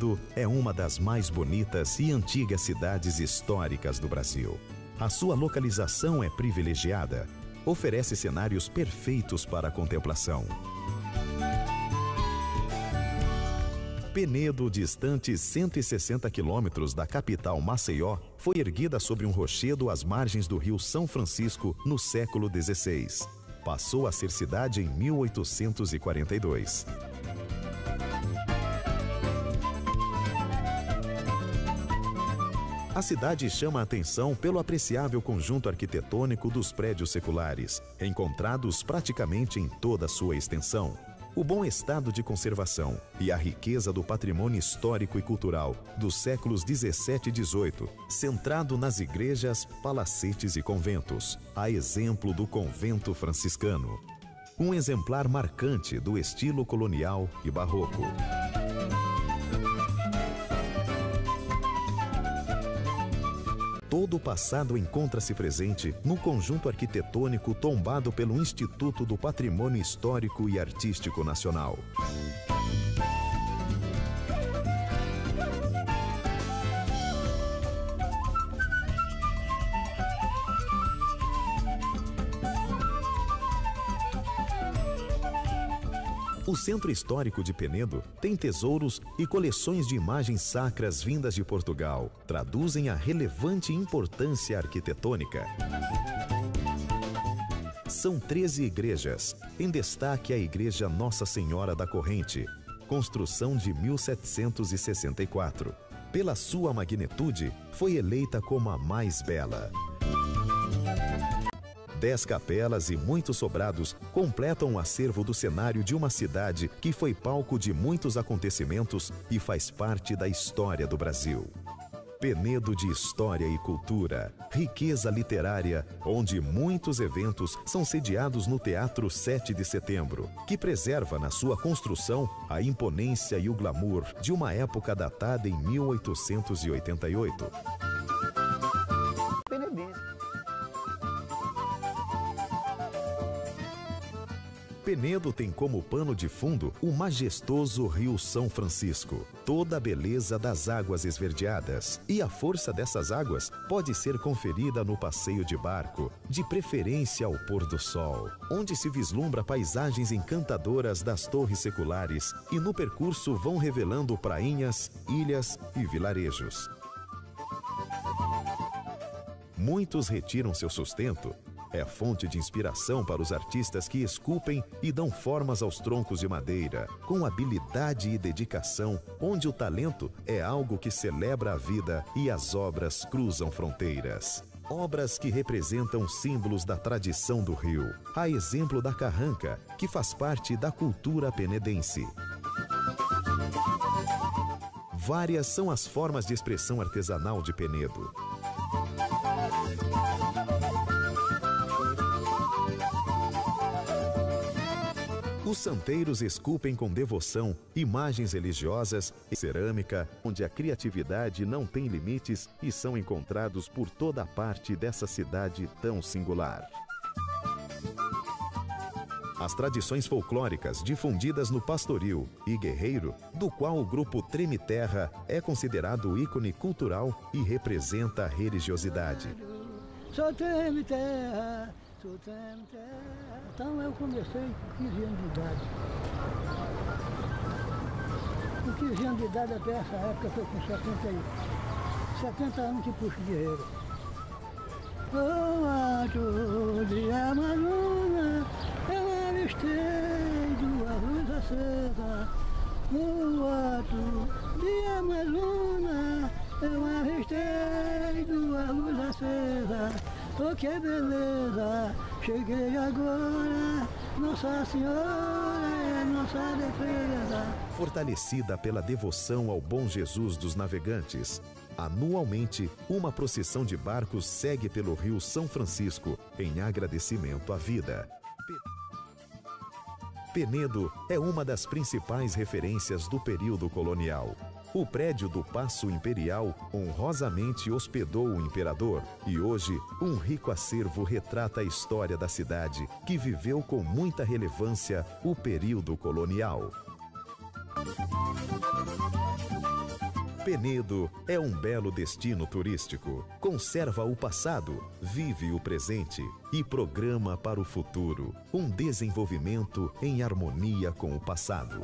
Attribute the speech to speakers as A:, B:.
A: Penedo é uma das mais bonitas e antigas cidades históricas do Brasil. A sua localização é privilegiada, oferece cenários perfeitos para a contemplação. Penedo, distante 160 quilômetros da capital Maceió, foi erguida sobre um rochedo às margens do rio São Francisco no século XVI. Passou a ser cidade em 1842. A cidade chama a atenção pelo apreciável conjunto arquitetônico dos prédios seculares, encontrados praticamente em toda a sua extensão o bom estado de conservação e a riqueza do patrimônio histórico e cultural dos séculos 17 e 18, centrado nas igrejas, palacetes e conventos, a exemplo do convento franciscano. Um exemplar marcante do estilo colonial e barroco. Todo o passado encontra-se presente no conjunto arquitetônico tombado pelo Instituto do Patrimônio Histórico e Artístico Nacional. O Centro Histórico de Penedo tem tesouros e coleções de imagens sacras vindas de Portugal. Traduzem a relevante importância arquitetônica. São 13 igrejas, em destaque a Igreja Nossa Senhora da Corrente, construção de 1764. Pela sua magnitude, foi eleita como a mais bela. Dez capelas e muitos sobrados completam o acervo do cenário de uma cidade que foi palco de muitos acontecimentos e faz parte da história do Brasil. Penedo de história e cultura, riqueza literária, onde muitos eventos são sediados no Teatro 7 de Setembro, que preserva na sua construção a imponência e o glamour de uma época datada em 1888. Penedo tem como pano de fundo o majestoso Rio São Francisco, toda a beleza das águas esverdeadas. E a força dessas águas pode ser conferida no passeio de barco, de preferência ao pôr do sol, onde se vislumbra paisagens encantadoras das torres seculares e no percurso vão revelando prainhas, ilhas e vilarejos. Muitos retiram seu sustento é fonte de inspiração para os artistas que esculpem e dão formas aos troncos de madeira, com habilidade e dedicação, onde o talento é algo que celebra a vida e as obras cruzam fronteiras. Obras que representam símbolos da tradição do Rio, a exemplo da carranca, que faz parte da cultura penedense. Várias são as formas de expressão artesanal de Penedo. Os santeiros esculpem com devoção imagens religiosas e cerâmica, onde a criatividade não tem limites e são encontrados por toda parte dessa cidade tão singular. As tradições folclóricas difundidas no pastoril e guerreiro, do qual o grupo Treme Terra é considerado ícone cultural e representa a religiosidade.
B: Só treme terra, então eu comecei com 15 anos de idade. Com 15 anos de idade até essa época foi com 70, 70 anos que puxo guerreiro. O alto de Amazônia eu avistei duas luzes acesas. No alto de Amazônia eu avistei duas luzes acesas. Oh, que beleza, cheguei agora, Nossa Senhora é nossa defesa.
A: Fortalecida pela devoção ao bom Jesus dos navegantes, anualmente uma procissão de barcos segue pelo rio São Francisco em agradecimento à vida. Penedo é uma das principais referências do período colonial. O prédio do Paço Imperial honrosamente hospedou o imperador e hoje um rico acervo retrata a história da cidade que viveu com muita relevância o período colonial. Penedo é um belo destino turístico. Conserva o passado, vive o presente e programa para o futuro. Um desenvolvimento em harmonia com o passado.